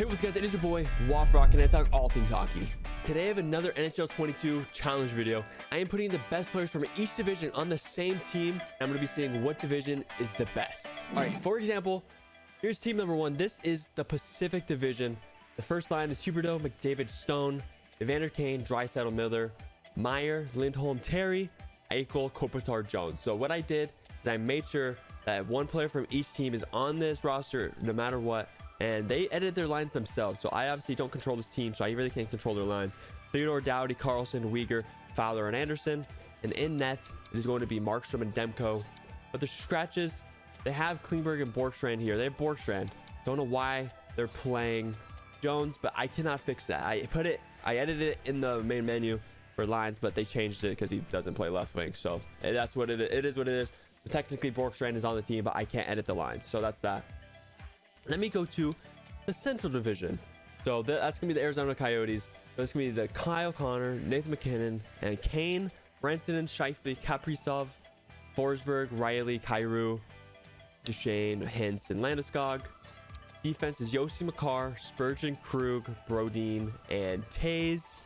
Hey, what's up, guys? It is your boy, Waff Rock, and I talk all things hockey. Today, I have another NHL 22 challenge video. I am putting the best players from each division on the same team, and I'm to be seeing what division is the best. All right, for example, here's team number one. This is the Pacific Division. The first line is Huberdeau, McDavid, Stone, Evander Kane, Draisaitl, Miller, Meier, Lindholm, Terry, Eichel, Kopitar, Jones. So what I did is I made sure that one player from each team is on this roster no matter what and they edit their lines themselves. So I obviously don't control this team, so I really can't control their lines. Theodore, Doughty, Karlsson, Weegar, Fowler, and Anderson. And in net, it is going to be Markstrom and Demko. But the scratches, they have Klingberg and Bjorkstrand here. They have Bjorkstrand. Don't know why they're playing Jones, but I cannot fix that. I put it, I edited it in the main menu for lines, but they changed it because he doesn't play left wing. So eh, that's what it is. It is what it is. Technically, Bjorkstrand is on the team, but I can't edit the lines. So that's that. Let me go to the Central Division. So that's going to be the Arizona Coyotes. That's going to be the Kyle Connor, Nathan MacKinnon, and Kane, Branson, Scheifele, Kaprizov, Forsberg, Riley, Kyrou, Duchene, Hintz, and Landeskog. Defense is Josi Makar, Spurgeon, Krug, Brodin, and Toews.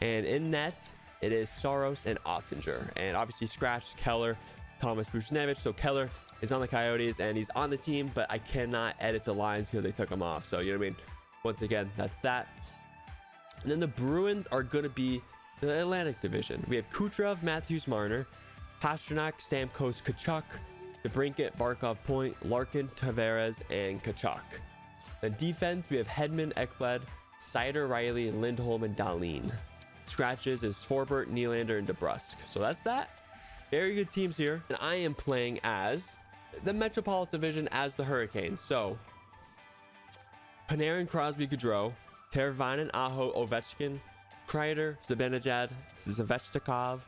And in net, it is Saros and Oettinger. And obviously scratched Keller, Thomas Buchnevich. So Keller is on the Coyotes and he's on the team, but I cannot edit the lines because they took him off. So, you know what I mean? Once again, that's that. And then the Bruins are going to be the Atlantic Division. We have Kucherov, Matthews, Marner, Pastrnak, Stamkos, Tkachuk, DeBrincat, Barkov, Point, Larkin, Tavares, and Tkachuk. Then defense, we have Hedman, Ekblad, Seider, Rielly, and Lindholm, and Dahlin. Scratches is Forbort, Nylander, and DeBrusk. So that's that. Very good teams here. And I am playing as the Metropolitan Division as the Hurricanes. So, Panarin, Crosby, Gaudreau, Teravainen, Aho, Ovechkin, Kreider, Zibanejad, Svechnikov,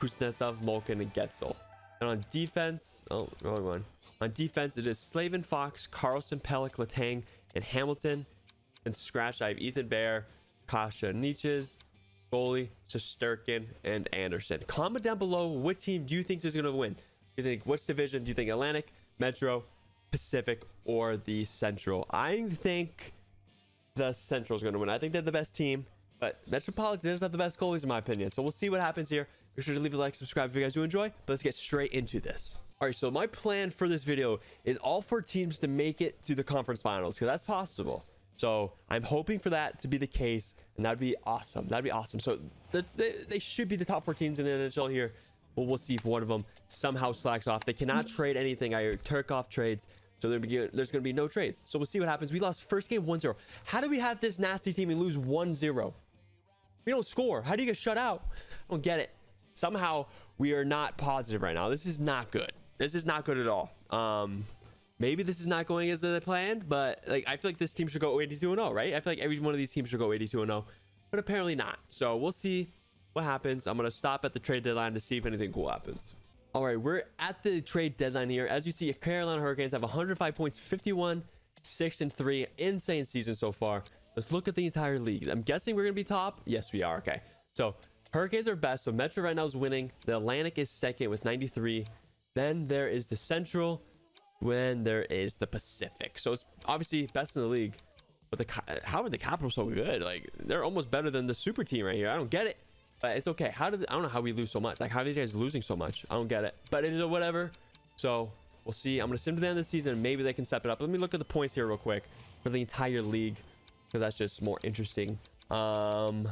Kuznetsov, Malkin, and Guentzel. And on defense, oh, wrong one. On defense, it is Slavin, Fox, Carlson, Pelech, Letang, and Hamilton. And scratch, I have Ethan Bear, Kasha, Nietzsche's, goalie, Shesterkin, and Andersen. Comment down below what team do you think is going to win you think which division do you think Atlantic, Metro, Pacific, or the Central? I think the Central is going to win. I think they're the best team, but Metropolitan does have the best goalies in my opinion. So we'll see what happens here. Be sure to leave a like, subscribe if you guys do enjoy. But let's get straight into this. All right, so my plan for this video is all four teams to make it to the conference finals because that's possible. So I'm hoping for that to be the case, and that'd be awesome. That'd be awesome. So the, they, they should be the top four teams in the NHL here. But we'll see if one of them somehow slacks off. They cannot trade anything. I heard Turkov trades. So there's going to be no trades. So we'll see what happens. We lost first game 1-0. How do we have this nasty team and lose 1-0? We don't score. How do you get shut out? I don't get it. Somehow we are not positive right now. This is not good. This is not good at all. Um, maybe this is not going as they planned, but like I feel like this team should go 82-0, right? I feel like every one of these teams should go 82-0, but apparently not. So we'll see what happens. I'm going to stop at the trade deadline to see if anything cool happens. All right, we're at the trade deadline here. As you see, Carolina Hurricanes have 105 points, 51, 6, and 3. Insane season so far. Let's look at the entire league. I'm guessing we're going to be top. Yes, we are. Okay. So Hurricanes are best. So Metro right now is winning. The Atlantic is second with 93. Then there is the Central. When there is the Pacific. So it's obviously best in the league. But the how are the Capitals so good? Like they're almost better than the super team right here. I don't get it. But it's okay. How did I don't know how we lose so much. Like how are these guys losing so much? I don't get it. But it is whatever. So we'll see. I'm gonna sim to the end of the season. Maybe they can step it up. Let me look at the points here real quick for the entire league because that's just more interesting. Um,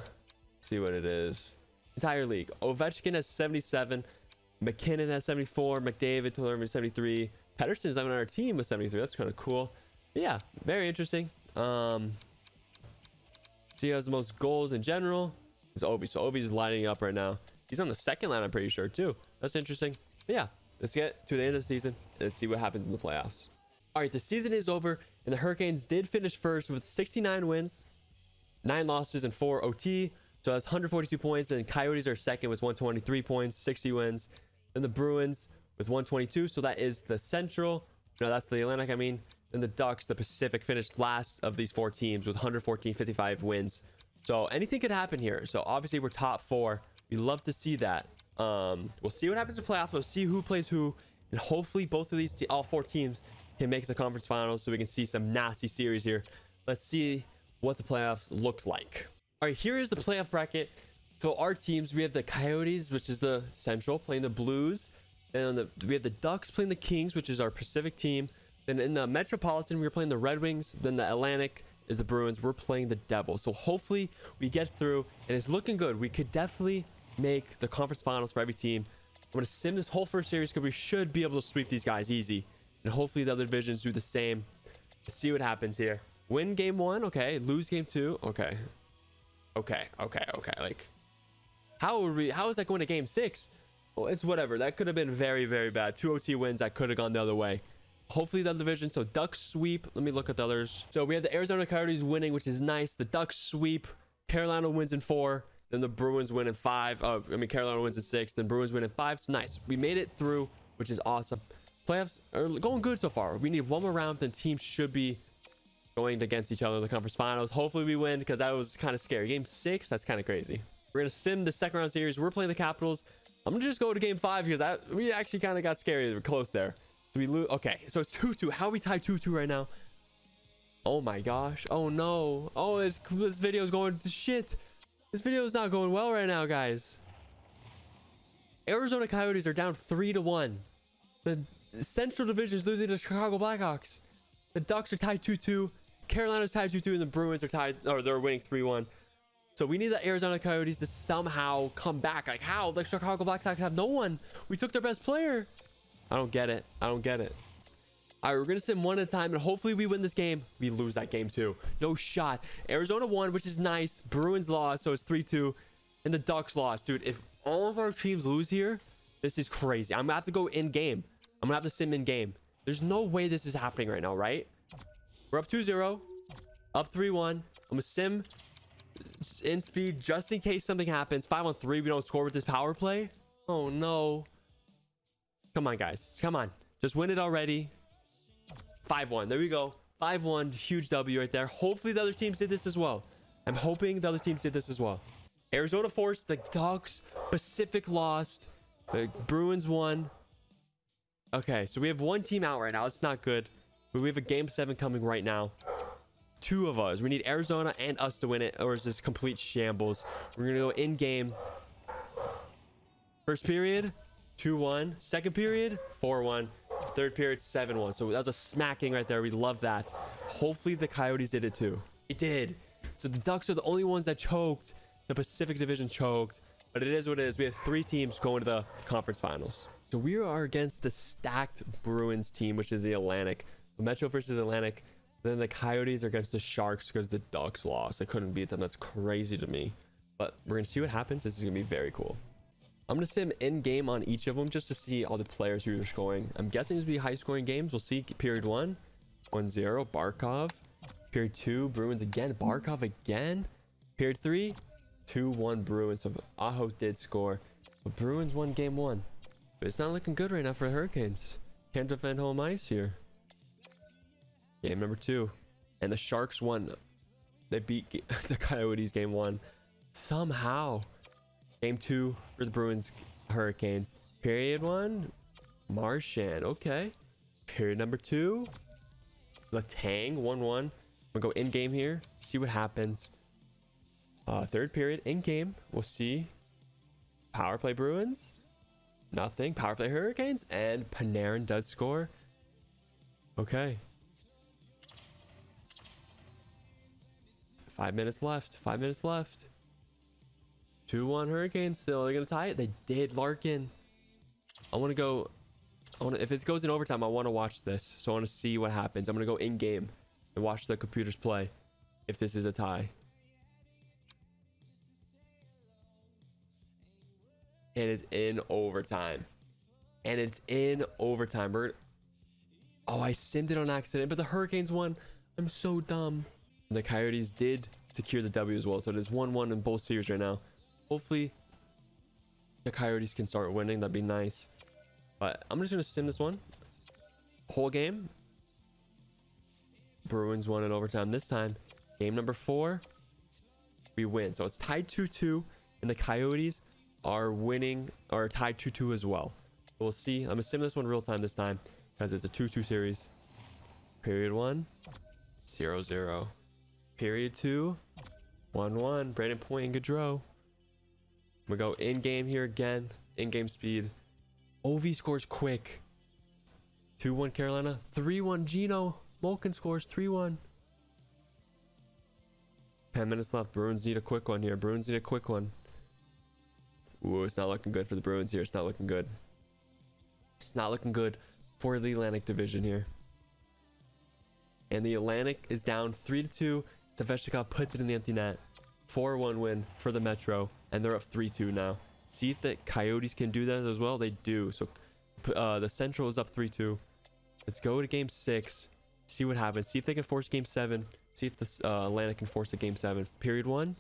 see what it is. Entire league. Ovechkin has 77. MacKinnon has 74. McDavid, Taylor 73. Pettersson's on our team with 73. That's kind of cool. Yeah, very interesting. Um, see who has the most goals in general is Ovi. So Ovi is lining up right now. He's on the second line, I'm pretty sure, too. That's interesting. But yeah, let's get to the end of the season and see what happens in the playoffs. All right, the season is over, and the Hurricanes did finish first with 69 wins, 9 losses, and 4 OT. So that's 142 points. And Coyotes are second with 123 points, 60 wins. Then the Bruins with 122. So that is the Central. No, that's the Atlantic, I mean. Then the Ducks, the Pacific, finished last of these four teams with 114, 55 wins. So anything could happen here. So obviously we're top four. We love to see that. Um, we'll see what happens in playoffs. We'll see who plays who, and hopefully both of these, all four teams, can make the conference finals, so we can see some nasty series here. Let's see what the playoff looks like. All right, here is the playoff bracket. For our teams, we have the Coyotes, which is the Central, playing the Blues. Then the, we have the Ducks playing the Kings, which is our Pacific team. Then in the Metropolitan, we are playing the Red Wings. Then the Atlantic is the Bruins. We're playing the Devils. So hopefully we get through, and it's looking good. We could definitely make the conference finals for every team. I'm going to sim this whole first series because we should be able to sweep these guys easy. And hopefully the other divisions do the same. Let's see what happens here. Win game one. Okay. Lose game two. Okay. Okay. Okay. Okay. Like, how are we, how is that going to game six? Well, it's whatever. That could have been very, very bad. Two OT wins. That could have gone the other way. Hopefully that division. So Ducks sweep. Let me look at the others. So we have the Arizona Coyotes winning, which is nice. The Ducks sweep. Carolina wins in four. Then the Bruins win in five. Oh, I mean, Carolina wins in six. Then Bruins win in five. So nice. We made it through, which is awesome. Playoffs are going good so far. We need one more round, then teams should be going against each other in the conference finals. Hopefully we win because that was kind of scary. Game six, that's kind of crazy. We're gonna sim the second round series. We're playing the Capitals. I'm gonna just go to game five because that we actually kind of got scary. We're close there. Do we lose? Okay, so it's 2-2. How are we tied 2-2 right now? Oh my gosh. Oh no. Oh, this, this video is going to shit. This video is not going well right now, guys. Arizona Coyotes are down 3 to 1. The Central Division is losing to Chicago Blackhawks. The Ducks are tied 2-2. Carolina's tied 2-2 and the Bruins are tied or they're winning 3-1. So we need the Arizona Coyotes to somehow come back. Like how? The Chicago Blackhawks have no one. We took their best player. I don't get it. I don't get it. All right, we're going to sim one at a time, and hopefully we win this game. We lose that game, too. No shot. Arizona won, which is nice. Bruins lost, so it's 3-2. And the Ducks lost. Dude, if all of our teams lose here, this is crazy. I'm going to have to go in-game. I'm going to have to sim in-game. There's no way this is happening right now, right? We're up 2-0. Up 3-1. I'm going to sim in speed just in case something happens. 5 on 3. We don't score with this power play. Oh, no. Come on, guys. Come on. Just win it already. 5-1. There we go. 5-1. Huge W right there. Hopefully the other teams did this as well. I'm hoping the other teams did this as well. Arizona forced. The Ducks. Pacific lost. The Bruins won. Okay, so we have one team out right now. It's not good. But we have a game seven coming right now. Two of us. We need Arizona and us to win it, or is this complete shambles? We're going to go in game. First period, 2-1. Second period, 4-1. Third period, 7-1. So that was a smacking right there. We love that. Hopefully the Coyotes did it too. It did. So the Ducks are the only ones that choked. The Pacific Division choked. But it is what it is. We have three teams going to the conference finals. So we are against the stacked Bruins team, which is the Atlantic. The Metro versus Atlantic. Then the Coyotes are against the Sharks because the Ducks lost. I couldn't beat them. That's crazy to me. But we're going to see what happens. This is going to be very cool. I'm going to sim in game on each of them just to see all the players who are scoring. I'm guessing this will be high scoring games. We'll see period one, 1 0, Barkov. Period two, Bruins again. Barkov again. Period three, 2 1 Bruins. So Aho did score. But Bruins won game one. But it's not looking good right now for the Hurricanes. Can't defend home ice here. Game number two. And the Sharks won. They beat the Coyotes game one. Somehow. Game two for the Bruins Hurricanes. Period one. Marchand. Okay. Period number two. Letang 1 1. I'm gonna go in game here. See what happens. Uh, third period in game. We'll see. Power play Bruins. Nothing. Power play Hurricanes. And Panarin does score. Okay. Five minutes left. Five minutes left. 2-1 Hurricanes still. They're going to tie it. They did. Larkin. I want to go... I wanna, if it goes in overtime, I want to watch this. So I want to see what happens. I'm going to go in-game and watch the computers play if this is a tie. And it's in overtime. And it's in overtime. We're... Oh, I simmed it on accident, but the Hurricanes won. I'm so dumb. And the Coyotes did secure the W as well. So it is 1-1 in both series right now. Hopefully the Coyotes can start winning. That'd be nice. But I'm just going to sim this one. Whole game. Bruins won in overtime this time. Game number four. We win. So it's tied 2-2. And the Coyotes are winning or tied 2-2 as well. We'll see. I'm going to sim this one real time this time. Because it's a 2-2 series. Period one. 0-0. Period two. 1-1. Brandon Point and Gaudreau. We go in-game here again. In-game speed. OV scores quick. 2-1 Carolina. 3-1 Gino. Malkin scores 3-1. 10 minutes left. Bruins need a quick one here. Bruins need a quick one. Ooh, it's not looking good for the Bruins here. It's not looking good. It's not looking good for the Atlantic Division here. And the Atlantic is down 3 to 2. Svechnikov puts it in the empty net. 4-1 win for the Metro. And they're up 3-2 now. See if the Coyotes can do that as well. They do. So uh, the Central is up 3-2. Let's go to game 6. See what happens. See if they can force game 7. See if the uh, Atlantic can force a game 7. Period 1.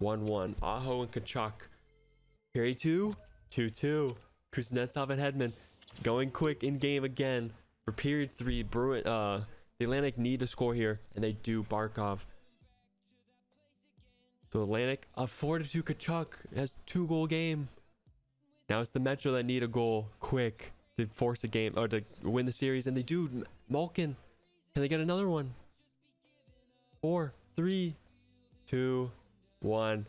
1-1. Aho and Tkachuk. Period 2. 2-2. Kuznetsov and Hedman going quick in game again for period 3. Bruin, uh, the Atlantic need to score here, and they do. Barkov. The Atlantic, a 4 to 2 Tkachuk has two goal game. Now it's the Metro that need a goal quick to force a game or to win the series, and they do. Malkin, can they get another one? Four, three, two, one.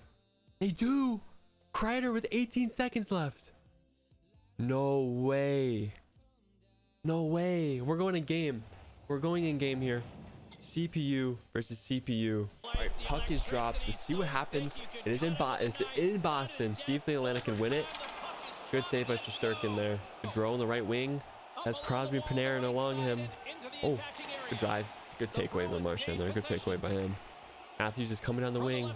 They do. Kreider with 18 seconds left. No way. No way. We're going in game. We're going in game here. CPU versus CPU. Puck is dropped to see what happens. It is in, Bo it's in Boston. See if the Atlanta can win it. Good save by Shesterkin there. Gaudreau on the right wing. Has Crosby and Panarin along him. Oh, good drive. Good takeaway by Marchand there. Good takeaway by him. Matthews is coming down the wing.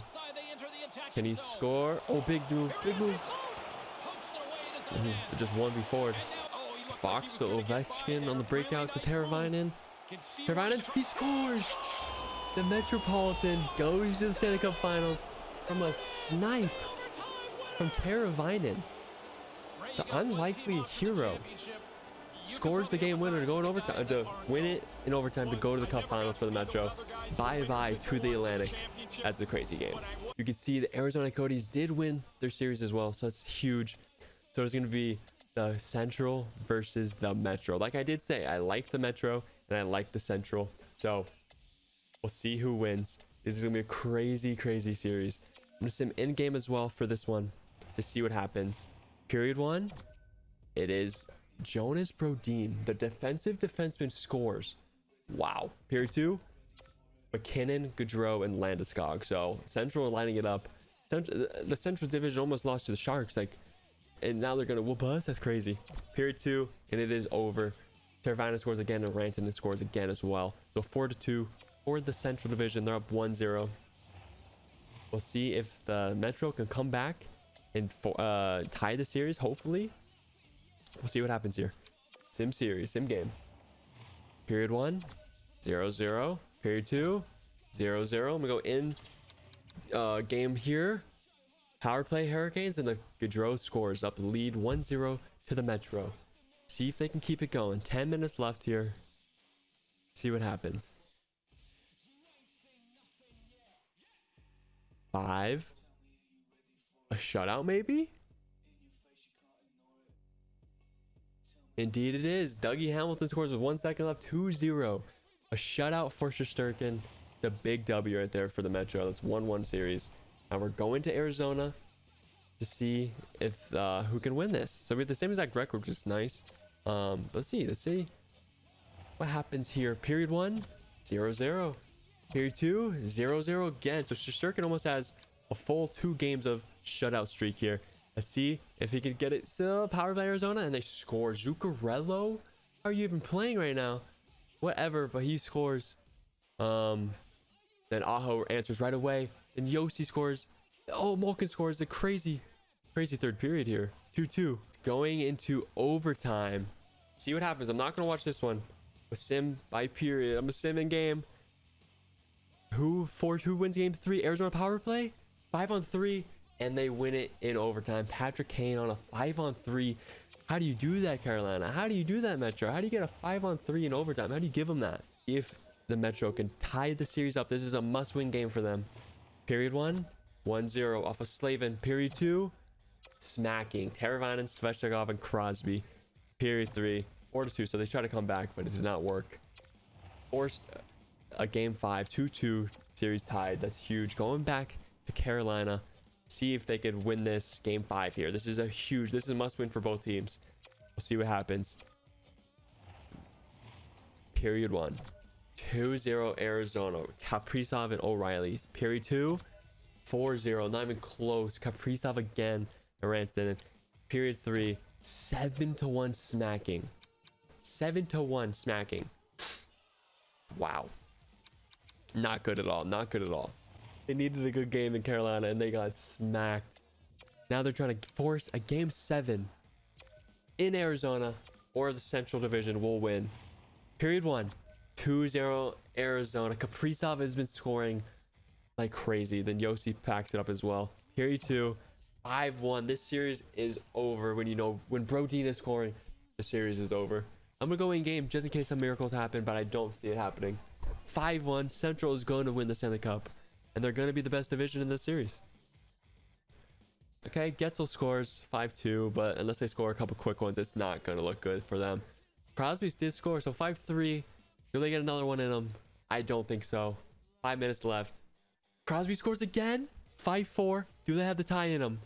Can he score? Oh, big move. Big move. He's just one before. Fox to Ovechkin on the breakout to Teravainen. Teravainen, he scores! The Metropolitan goes to the Stanley Cup Finals from a snipe from Teravainen. The unlikely hero scores the game winner to go in overtime to win it in overtime to go to the Cup Finals for the Metro. Bye bye to the Atlantic. That's a crazy game. You can see the Arizona Coyotes did win their series as well, so that's huge. So it's going to be the Central versus the Metro. Like I did say, I like the Metro and I like the Central. So we'll see who wins. This is going to be a crazy, crazy series. I'm going to sim in-game as well for this one to see what happens. Period one, it is Jonas Brodin. The defensive defenseman scores. Wow. Period two, MacKinnon, Gaudreau, and Landeskog. So Central lining it up. Central, the Central Division almost lost to the Sharks. Like and now they're gonna whoop us. That's crazy. Period two, and it is over. Teravainen scores again, and Rantanen scores again as well. So four to two for the Central Division. They're up 1-0. We'll see if the Metro can come back and for, uh, tie the series. Hopefully, we'll see what happens here. Sim series, sim game. Period one, 0-0. Period two, zero zero. I'm gonna go in uh, game here. Power play Hurricanes and the Gaudreau scores up lead 1-0 to the Metro. See if they can keep it going. 10 minutes left here. See what happens. Five. A shutout maybe? Indeed it is. Dougie Hamilton scores with one second left. 2-0. A shutout for Shesterkin. The big W right there for the Metro. That's 1-1 series. And we're going to Arizona to see if uh, who can win this. So we have the same exact record, which is nice. Um, let's see. Let's see what happens here. Period one, zero zero. Period two, zero zero again. So Shesterkin almost has a full two games of shutout streak here. Let's see if he can get it. Still power by Arizona, and they score. Zuccarello, are you even playing right now? Whatever, but he scores. Um, then Aho answers right away. And Josi scores. Oh, Malkin scores a crazy, crazy third period here. 2-2. Going into overtime. See what happens. I'm not going to watch this one. A sim by period. I'm a sim in game. Who four who wins game three? Arizona power play? Five on three. And they win it in overtime. Patrick Kane on a five on three. How do you do that, Carolina? How do you do that, Metro? How do you get a five on three in overtime? How do you give them that? If the Metro can tie the series up, this is a must-win game for them. Period one, 1-0 off of Slavin. Period two, smacking Teravainen, Svechnikov, and Crosby. Period three, 4 to 2. So they try to come back, but it did not work. Forced a game five, 2 2 series tied. That's huge. Going back to Carolina, see if they could win this game five here. This is a huge, this is a must win for both teams. We'll see what happens. Period one. 2-0 Arizona. Kaprizov and O'Reilly. Period two. 4-0. Not even close. Kaprizov again. Aranson. Period three. 7 to 1 smacking. 7 to 1 smacking. Wow. Not good at all. Not good at all. They needed a good game in Carolina and they got smacked. Now they're trying to force a game seven in Arizona or the Central Division will win. Period one. 2-0 Arizona. Kaprizov has been scoring like crazy. Then Josi packs it up as well. Period two. 5-1. This series is over when you know when Brodin is scoring. The series is over. I'm gonna go in game just in case some miracles happen, but I don't see it happening. 5-1. Central is going to win the Stanley Cup, and they're going to be the best division in this series. Okay, Guentzel scores 5-2, but unless they score a couple quick ones, it's not going to look good for them. Crosby's did score, so 5-3. Will they get another one in them? I don't think so. Five minutes left. Crosby scores again? 5-4. Do they have the tie in them?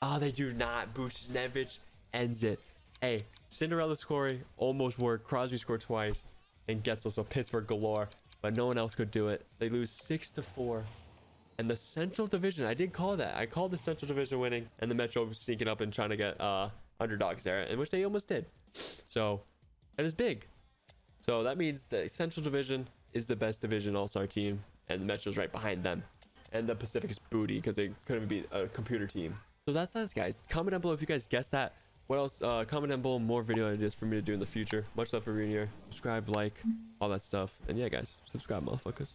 Oh, ah, they do not. Buchnevich ends it. Hey, Cinderella scoring almost worked. Crosby scored twice and Guentzel, so Pittsburgh galore. But no one else could do it. They lose 6 to 4. And the Central Division, I did call that. I called the Central Division winning and the Metro sneaking up and trying to get uh, underdogs there, in which they almost did. So, that is big. So that means the Central Division is the best division all-star team, and the Metro's right behind them. And the Pacific is booty because they couldn't be a computer team. So that's us, guys. Comment down below if you guys guessed that. What else? Uh, comment down below more video ideas for me to do in the future. Much love for being here. Subscribe, like, all that stuff. And yeah, guys, subscribe, motherfuckers.